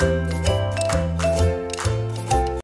Bye.